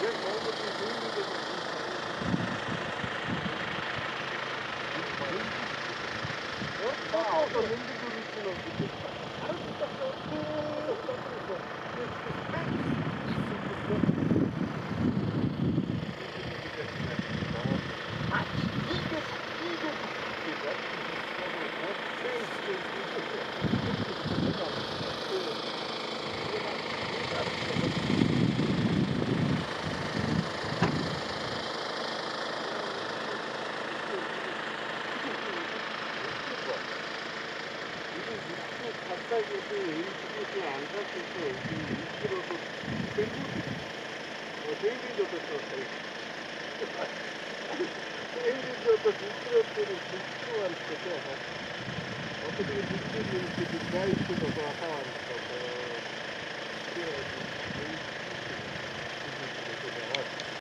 Your mom would be doing the Gracias. 갑자기 그 인식이 안 잡혀서 지금 2kg도 대구 어, 대구도 떴어. 대구도 2kg짜리 2kg만 떴어. 어떻게 2kg 이렇게 가이트도 더 하와니까 뭐 그래가지고